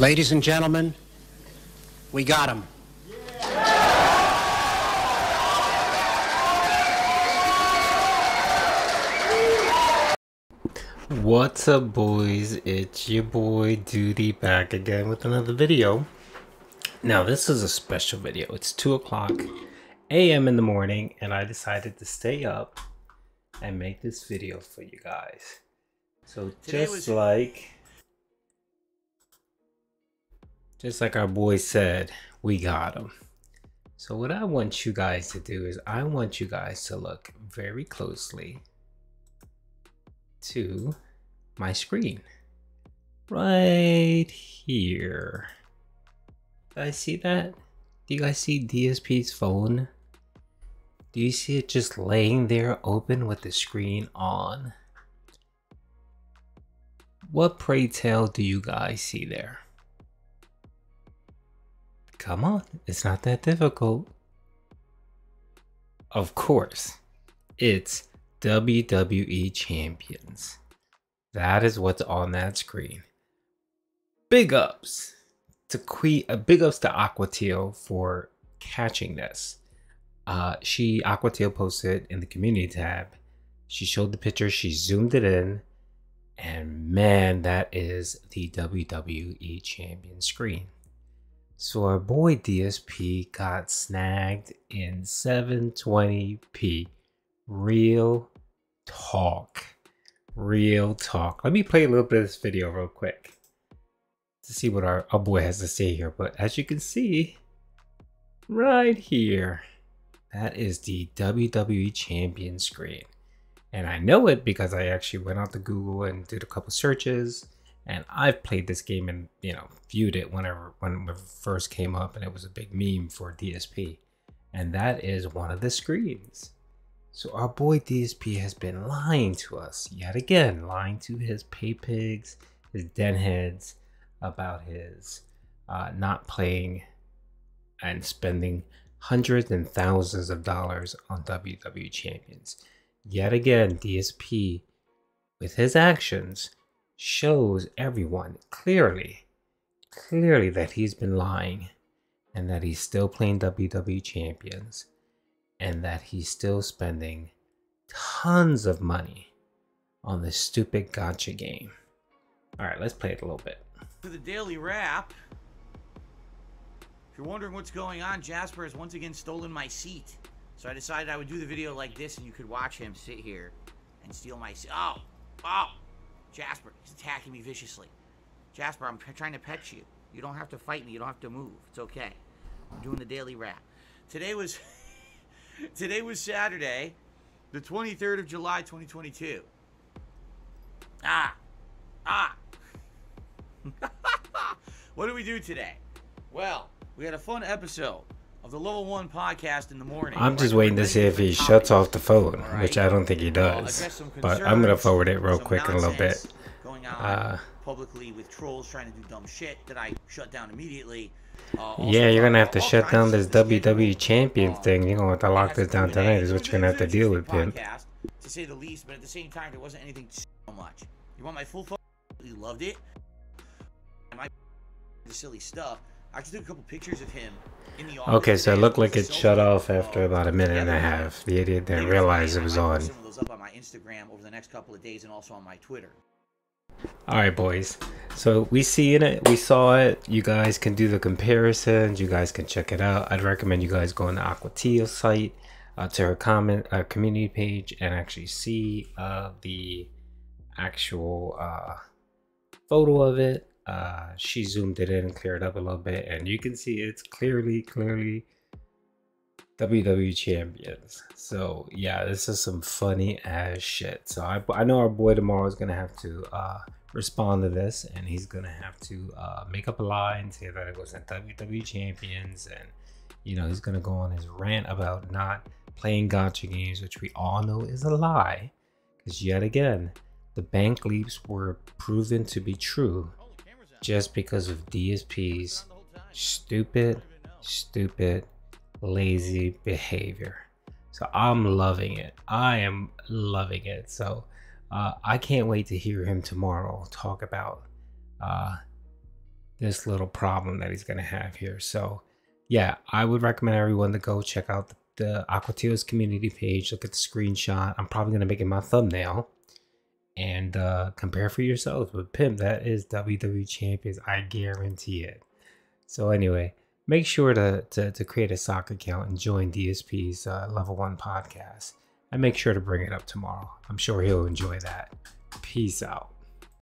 Ladies and gentlemen, we got him. What's up boys, it's your boy Doody back again with another video. Now this is a special video, it's 2 o'clock a.m. in the morning and I decided to stay up and make this video for you guys. So just was... like, just like our boy said, we got him. So what I want you guys to do is I want you guys to look very closely to my screen. Right here. I see that? Do you guys see DSP's phone? Do you see it just laying there open with the screen on? What pray tell do you guys see there? Come on, it's not that difficult. Of course, it's WWE Champions. That is what's on that screen. Big ups to Que uh, big ups to Aquateal for catching this. Uh, she Aquateal posted in the community tab. She showed the picture, she zoomed it in, and man, that is the WWE Champion screen. So our boy DSP got snagged in 720p. Real talk. Real talk. Let me play a little bit of this video real quick to see what our, our boy has to say here. But as you can see, right here, that is the WWE Champion screen. And I know it because I actually went out to Google and did a couple searches. And I've played this game and, you know, viewed it whenever when it first came up and it was a big meme for DSP. And that is one of the screens. So our boy DSP has been lying to us yet again, lying to his pay pigs, his den heads about his uh, not playing and spending hundreds and thousands of dollars on WWE champions. Yet again, DSP, with his actions, shows everyone clearly, clearly that he's been lying and that he's still playing WWE champions and that he's still spending tons of money on this stupid gacha game. All right, let's play it a little bit. For the daily wrap, if you're wondering what's going on, Jasper has once again stolen my seat. So I decided I would do the video like this and you could watch him sit here and steal my seat. Oh, oh, Jasper, he's attacking me viciously. Jasper, I'm trying to pet you. You don't have to fight me. You don't have to move. It's okay. I'm doing the daily wrap. Today was... Today was Saturday, the 23rd of July, 2022. Ah. Ah. what do we do today? Well, we had a fun episode of the Level 1 podcast in the morning. I'm just waiting to see if he shuts off the phone, right. which I don't think he does. But I'm going to forward it real quick in a little bit. Going on uh, publicly with trolls trying to do dumb shit that I shut down immediately. Uh, yeah, you're gonna have to shut down this WWE Champion thing. You're gonna have to lock this down tonight. Is what you're gonna have to deal with, pimp. To say the least, but at the same time, there wasn't anything so much. You want my full? You loved it. My the silly stuff. I just took a couple pictures of him in the office. Okay, so it looked like it shut off after about a minute and a half. The idiot didn't realize it was on. Some of those up on my Instagram over the next couple of days, and also on my Twitter. All right, boys. So we see it. We saw it. You guys can do the comparisons. You guys can check it out. I'd recommend you guys go on the Aquateal site uh, to her comment uh, community page and actually see uh, the actual uh, photo of it. Uh, she zoomed it in and cleared up a little bit, and you can see it's clearly, clearly WWE champions. So yeah, this is some funny ass shit. So I, I know our boy tomorrow is gonna have to uh, respond to this, and he's gonna have to uh, make up a lie and say that it wasn't WWE champions, and you know he's gonna go on his rant about not playing gacha games, which we all know is a lie, because yet again, the bank leaks were proven to be true just because of DSP's stupid, stupid lazy behavior. So I'm loving it. I am loving it. So uh, I can't wait to hear him tomorrow talk about uh, this little problem that he's going to have here. So, yeah, I would recommend everyone to go check out the, the Aquateal's community page. Look at the screenshot. I'm probably going to make it my thumbnail and uh, compare for yourselves. But Pimp, that is WWE Champions. I guarantee it. So, anyway, make sure to, to, to create a sock account and join DSP's uh, Level 1 podcast. And make sure to bring it up tomorrow. I'm sure he'll enjoy that. Peace out.